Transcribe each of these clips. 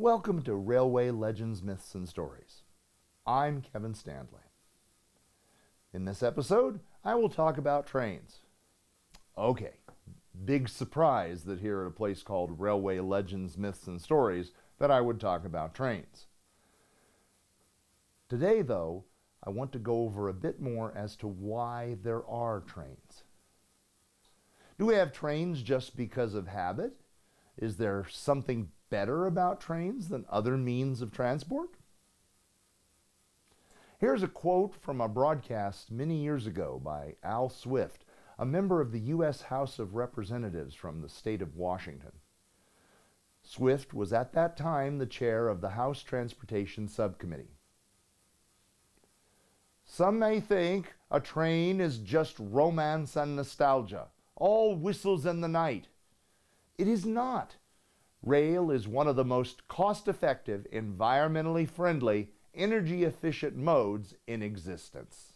Welcome to Railway Legends, Myths, and Stories. I'm Kevin Standley. In this episode, I will talk about trains. Okay, big surprise that here at a place called Railway Legends, Myths, and Stories that I would talk about trains. Today, though, I want to go over a bit more as to why there are trains. Do we have trains just because of habit? Is there something better about trains than other means of transport? Here's a quote from a broadcast many years ago by Al Swift, a member of the U.S. House of Representatives from the state of Washington. Swift was at that time the chair of the House Transportation Subcommittee. Some may think a train is just romance and nostalgia, all whistles in the night. It is not. Rail is one of the most cost effective, environmentally friendly, energy efficient modes in existence.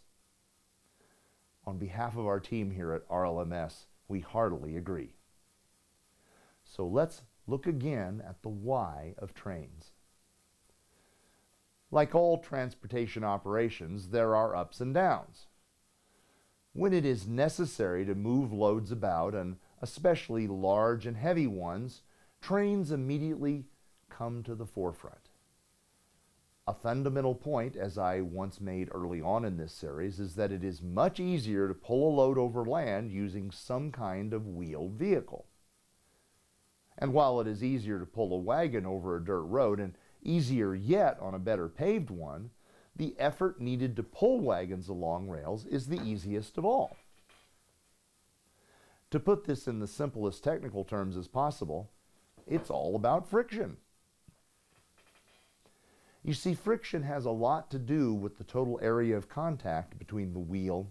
On behalf of our team here at RLMS, we heartily agree. So let's look again at the why of trains. Like all transportation operations, there are ups and downs. When it is necessary to move loads about, and especially large and heavy ones, trains immediately come to the forefront. A fundamental point, as I once made early on in this series, is that it is much easier to pull a load over land using some kind of wheeled vehicle. And while it is easier to pull a wagon over a dirt road and easier yet on a better paved one, the effort needed to pull wagons along rails is the easiest of all. To put this in the simplest technical terms as possible, it's all about friction. You see, friction has a lot to do with the total area of contact between the wheel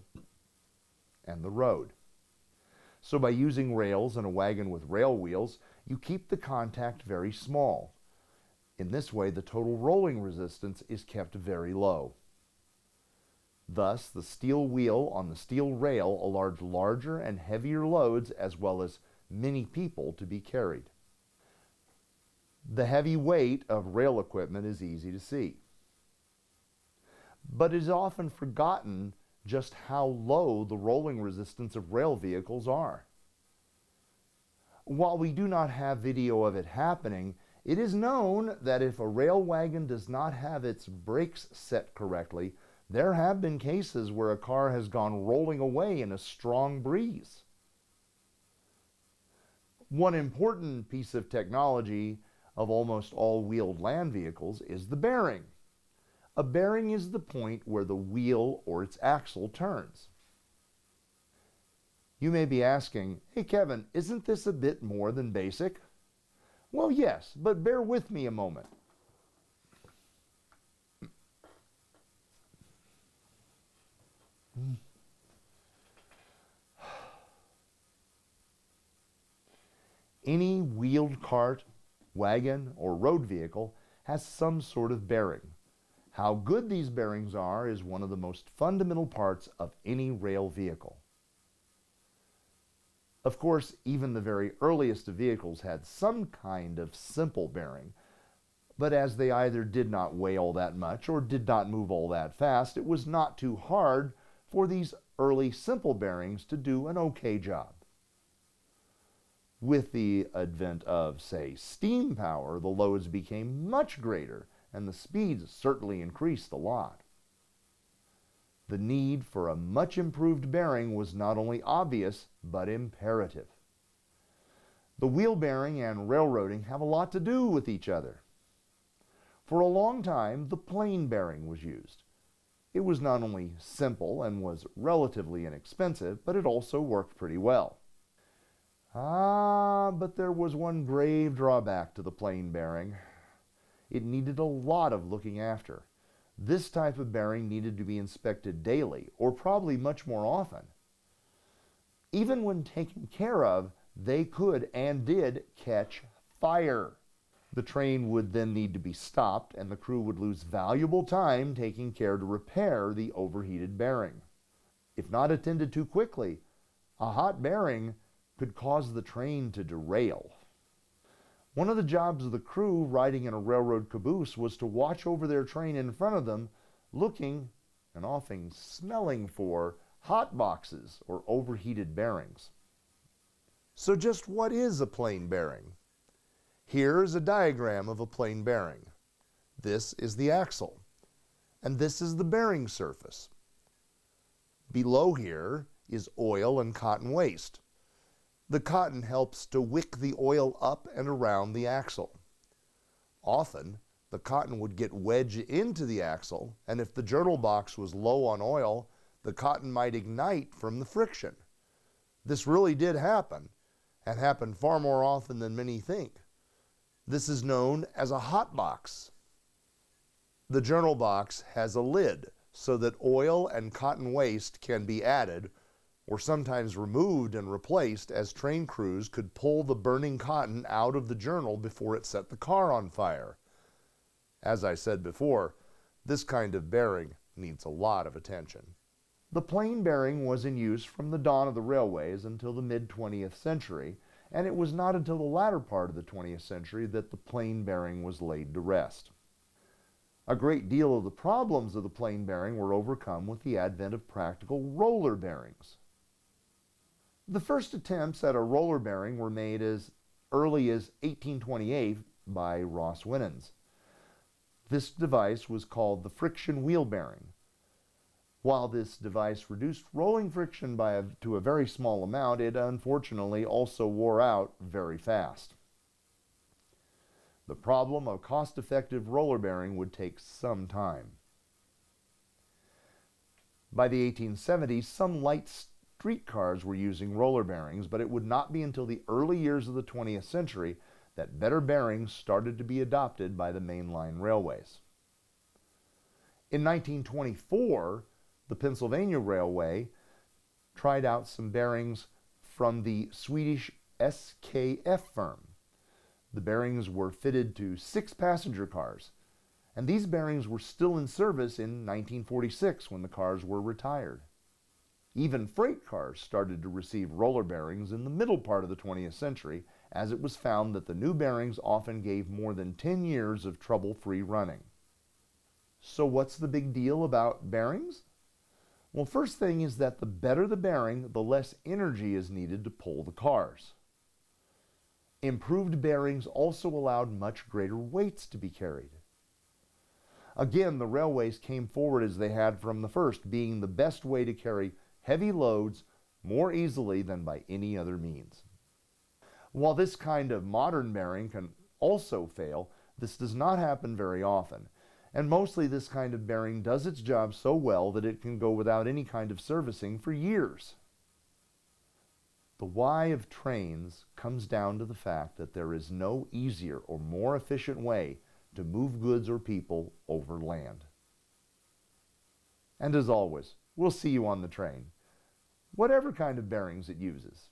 and the road. So by using rails and a wagon with rail wheels, you keep the contact very small. In this way, the total rolling resistance is kept very low. Thus, the steel wheel on the steel rail allows larger and heavier loads as well as many people to be carried. The heavy weight of rail equipment is easy to see. But it is often forgotten just how low the rolling resistance of rail vehicles are. While we do not have video of it happening, it is known that if a rail wagon does not have its brakes set correctly, there have been cases where a car has gone rolling away in a strong breeze. One important piece of technology of almost all wheeled land vehicles is the bearing. A bearing is the point where the wheel or its axle turns. You may be asking, hey Kevin, isn't this a bit more than basic? Well, yes, but bear with me a moment. Any wheeled cart wagon, or road vehicle has some sort of bearing. How good these bearings are is one of the most fundamental parts of any rail vehicle. Of course, even the very earliest of vehicles had some kind of simple bearing, but as they either did not weigh all that much or did not move all that fast, it was not too hard for these early simple bearings to do an okay job. With the advent of, say, steam power, the loads became much greater and the speeds certainly increased a lot. The need for a much improved bearing was not only obvious, but imperative. The wheel bearing and railroading have a lot to do with each other. For a long time, the plain bearing was used. It was not only simple and was relatively inexpensive, but it also worked pretty well. Ah, but there was one grave drawback to the plain bearing. It needed a lot of looking after. This type of bearing needed to be inspected daily, or probably much more often. Even when taken care of, they could and did catch fire. The train would then need to be stopped, and the crew would lose valuable time taking care to repair the overheated bearing. If not attended to quickly, a hot bearing could cause the train to derail. One of the jobs of the crew riding in a railroad caboose was to watch over their train in front of them, looking and often smelling for hot boxes or overheated bearings. So just what is a plain bearing? Here is a diagram of a plain bearing. This is the axle, and this is the bearing surface. Below here is oil and cotton waste. The cotton helps to wick the oil up and around the axle. Often, the cotton would get wedged into the axle, and if the journal box was low on oil, the cotton might ignite from the friction. This really did happen, and happened far more often than many think. This is known as a hot box. The journal box has a lid so that oil and cotton waste can be added or sometimes removed and replaced as train crews could pull the burning cotton out of the journal before it set the car on fire. As I said before, this kind of bearing needs a lot of attention. The plain bearing was in use from the dawn of the railways until the mid 20th century, and it was not until the latter part of the 20th century that the plain bearing was laid to rest. A great deal of the problems of the plain bearing were overcome with the advent of practical roller bearings. The first attempts at a roller bearing were made as early as 1828 by Ross Winans. This device was called the friction wheel bearing. While this device reduced rolling friction by a, to a very small amount, it unfortunately also wore out very fast. The problem of cost-effective roller bearing would take some time. By the 1870s, some light streetcars were using roller bearings, but it would not be until the early years of the 20th century that better bearings started to be adopted by the mainline railways. In 1924, the Pennsylvania Railway tried out some bearings from the Swedish SKF firm. The bearings were fitted to six passenger cars, and these bearings were still in service in 1946 when the cars were retired. Even freight cars started to receive roller bearings in the middle part of the 20th century, as it was found that the new bearings often gave more than 10 years of trouble-free running. So what's the big deal about bearings? Well, first thing is that the better the bearing, the less energy is needed to pull the cars. Improved bearings also allowed much greater weights to be carried. Again, the railways came forward as they had from the first, being the best way to carry heavy loads more easily than by any other means. While this kind of modern bearing can also fail, this does not happen very often, and mostly this kind of bearing does its job so well that it can go without any kind of servicing for years. The why of trains comes down to the fact that there is no easier or more efficient way to move goods or people over land. And as always, we'll see you on the train, whatever kind of bearings it uses.